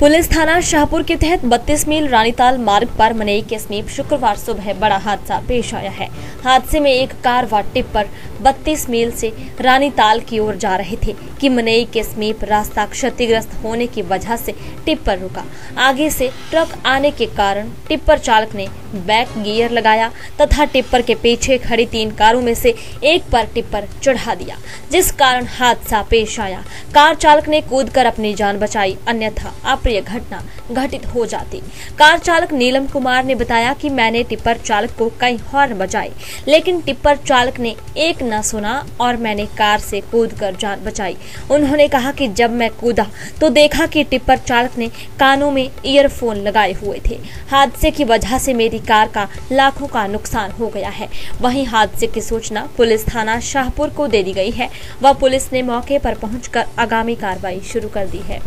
Police थाना शाहपुर के तहत 32 मील रानीताल मार्ग पर मनई के समीप शुक्रवार सुबह बड़ा हादसा पेश आया है। हादसे में एक कार व टिप्पर 32 मील से रानीताल की ओर जा रहे थे कि मनई के समीप रास्ता क्षतिग्रस्त होने की वजह से टिप्पर रुका। आगे से ट्रक आने के कारण टिप्पर चालक ने बैक गियर लगाया तथा टिप्पर के पीछे खड़ी तीन कारों में से एक पर टिप्पर चढ़ा दिया, जिस कारण हादसा पेश आया। कार चालक ने कूदकर अपनी जान बचाई, अन्यथा अप्रिय घटना घटित हो जाती। कार चालक नीलम कुमार ने बताया कि मैंने टिप्पर चालक को कई हॉर्न बजाए, लेकिन टिप्पर चालक ने एक न सुना और मैंने कार से कूदकर जान बचाई। उन्होंने कहा कि जब मैं कूदा तो देखा कि टिप्पर चालक ने कानों में ईयरफोन लगाए हुए थे। हादसे की वजह से मेरी कार का लाखों का नुकसान हो गया है। वहीं हादसे की सूचना पुलिस थाना शाहपुर को दे दी गई है। व पुलिस ने मौके पर पहुंचकर आगामी कार्रवाई शुरू कर दी है।